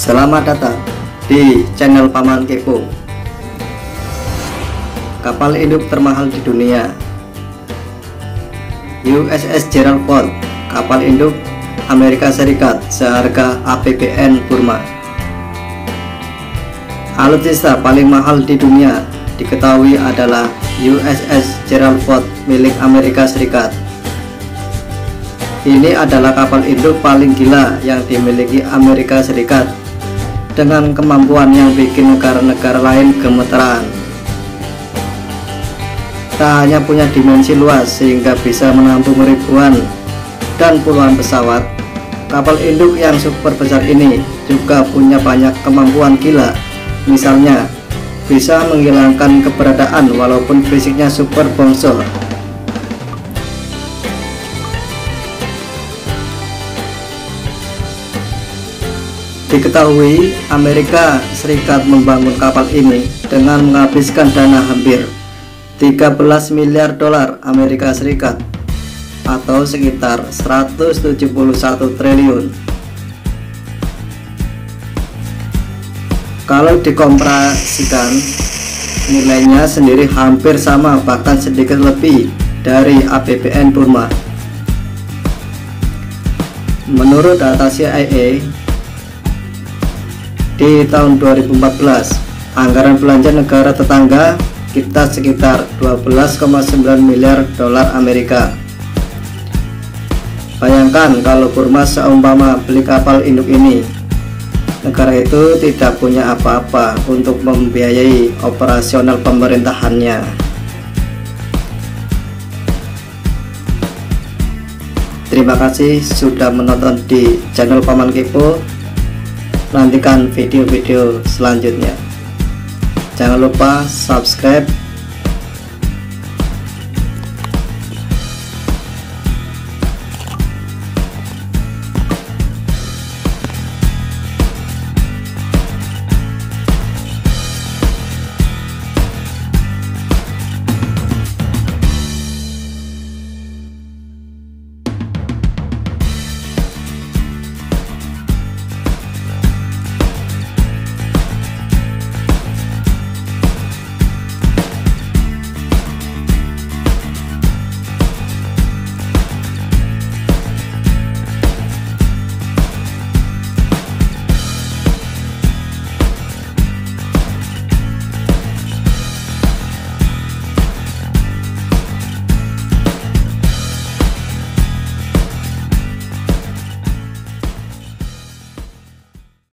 Selamat datang di channel Paman Kepo. Kapal induk termahal di dunia USS Gerald Ford. Kapal induk Amerika Serikat seharga APBN Burma. Alutsista paling mahal di dunia diketahui adalah USS Gerald Ford milik Amerika Serikat. Ini adalah kapal induk paling gila yang dimiliki Amerika Serikat dengan kemampuan yang bikin negara-negara lain gemeteran. Tak hanya punya dimensi luas sehingga bisa menampung ribuan dan puluhan pesawat, kapal induk yang super besar ini juga punya banyak kemampuan gila. Misalnya, bisa menghilangkan keberadaan walaupun fisiknya super bongsor Diketahui Amerika Serikat membangun kapal ini dengan menghabiskan dana hampir 13 miliar dolar Amerika Serikat atau sekitar 171 triliun. Kalau dikomparasikan nilainya sendiri hampir sama bahkan sedikit lebih dari APBN Burma. Menurut data CIA, di tahun 2014 anggaran belanja negara tetangga kita sekitar 12,9 miliar dolar Amerika. Bayangkan kalau Burma seumpama beli kapal induk ini. Negara itu tidak punya apa-apa untuk membiayai operasional pemerintahannya. Terima kasih sudah menonton di channel Paman Kepo nantikan video-video selanjutnya. Jangan lupa subscribe